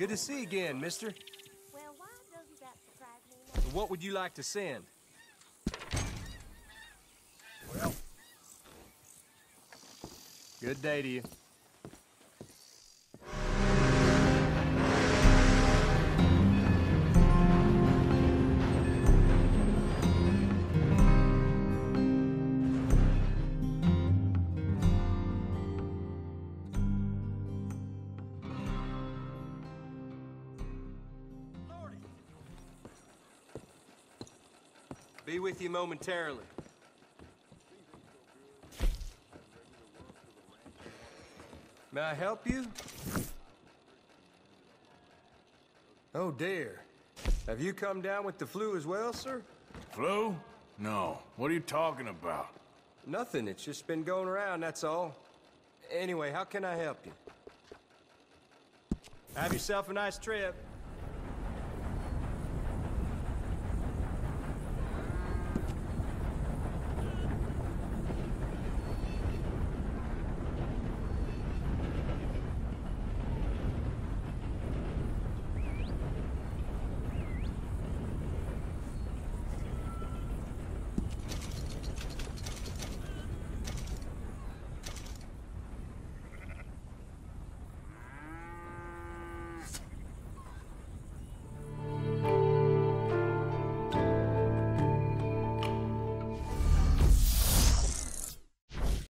Good to see you again, mister. Well, why doesn't that surprise me more? What would you like to send? Well, Good day to you. Be with you momentarily. May I help you? Oh dear. Have you come down with the flu as well, sir? Flu? No. What are you talking about? Nothing. It's just been going around, that's all. Anyway, how can I help you? Have yourself a nice trip.